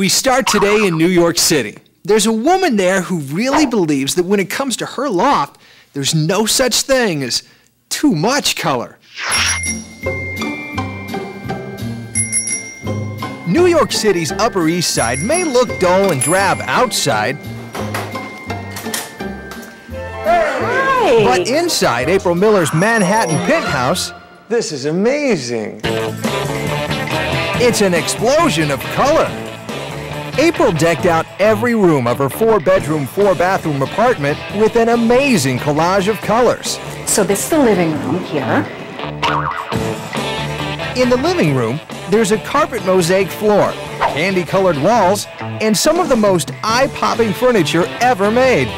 We start today in New York City. There's a woman there who really believes that when it comes to her loft, there's no such thing as too much color. New York City's Upper East Side may look dull and drab outside, Hi. but inside Apryl Miller's Manhattan penthouse, This is amazing. it's an explosion of color. Apryl decked out every room of her four bedroom, four bathroom apartment with an amazing collage of colors. So this is the living room here. In the living room, there's a carpet mosaic floor, candy colored walls, and some of the most eye popping furniture ever made.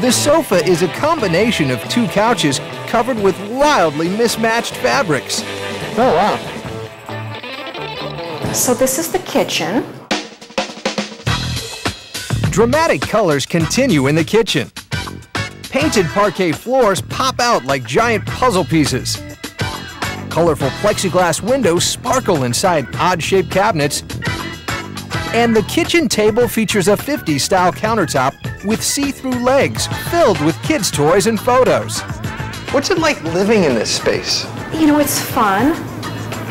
The sofa is a combination of two couches covered with wildly mismatched fabrics. Oh, wow. So this is the kitchen. Dramatic colors continue in the kitchen. Painted parquet floors pop out like giant puzzle pieces. Colorful plexiglass windows sparkle inside odd shaped cabinets. And the kitchen table features a 50s style countertop with see through legs filled with kids' toys and photos. What's it like living in this space? You know, it's fun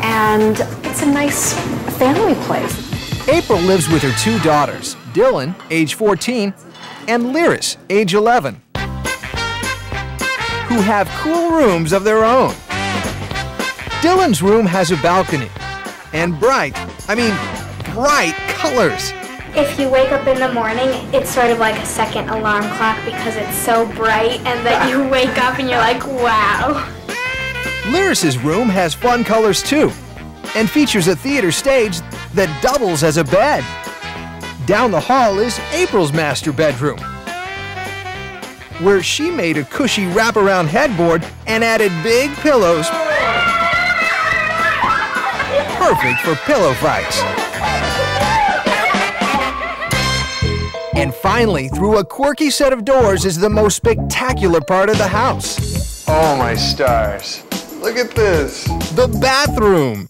and it's a nice family place. Apryl lives with her two daughters, Dylan, age 14, and Lyris, age 11, who have cool rooms of their own. Dylan's room has a balcony and bright, I mean, bright colors. If you wake up in the morning, it's sort of like a second alarm clock because it's so bright and that you wake up and you're like, wow. Lyris's room has fun colors too and features a theater stage that doubles as a bed. Down the hall is Apryl's master bedroom, where she made a cushy wraparound headboard and added big pillows. Perfect for pillow fights. And finally, through a quirky set of doors is the most spectacular part of the house Oh, my stars. Look at this. the bathroom.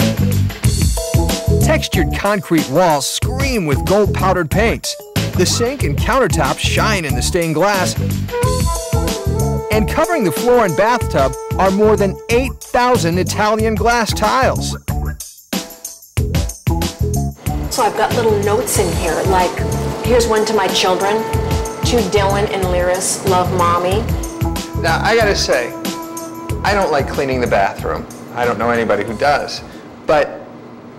Textured concrete walls scream with gold powdered paints. The sink and countertops shine in the stained glass. And covering the floor and bathtub are more than 8,000 Italian glass tiles. So I've got little notes in here, like here's one to my children. To Dylan and Lyris, love mommy. Now, I gotta say, I don't like cleaning the bathroom. I don't know anybody who does. But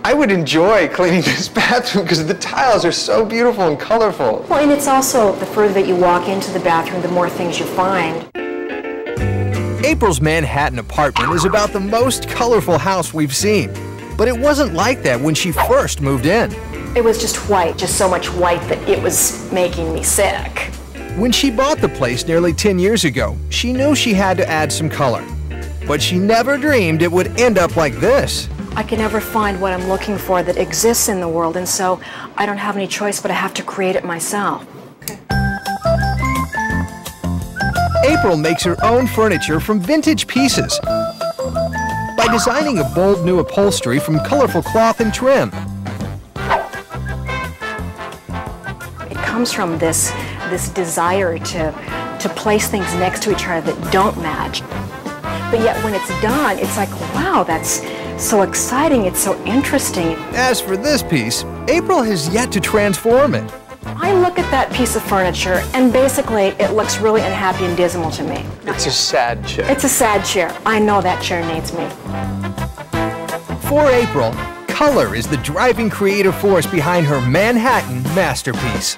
I would enjoy cleaning this bathroom because the tiles are so beautiful and colorful. Well, and it's also the further that you walk into the bathroom, the more things you find. Apryl's Manhattan apartment is about the most colorful house we've seen. But it wasn't like that when she first moved in. It was just white, just so much white that it was making me sick. When she bought the place nearly 10 years ago, she knew she had to add some color. But she never dreamed it would end up like this. I can never find what I'm looking for that exists in the world, and so I don't have any choice but I have to create it myself. Apryl makes her own furniture from vintage pieces by designing a bold new upholstery from colorful cloth and trim. It comes from this this desire to to place things next to each other that don't match. But yet when it's done, it's like, wow, that's so exciting, it's so interesting. As for this piece, Apryl has yet to transform it. I look at that piece of furniture and basically it looks really unhappy and dismal to me. It's a sad chair. It's a sad chair. I know that chair needs me. For Apryl, color is the driving creative force behind her Manhattan masterpiece.